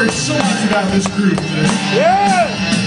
worried so much about this group. Yeah!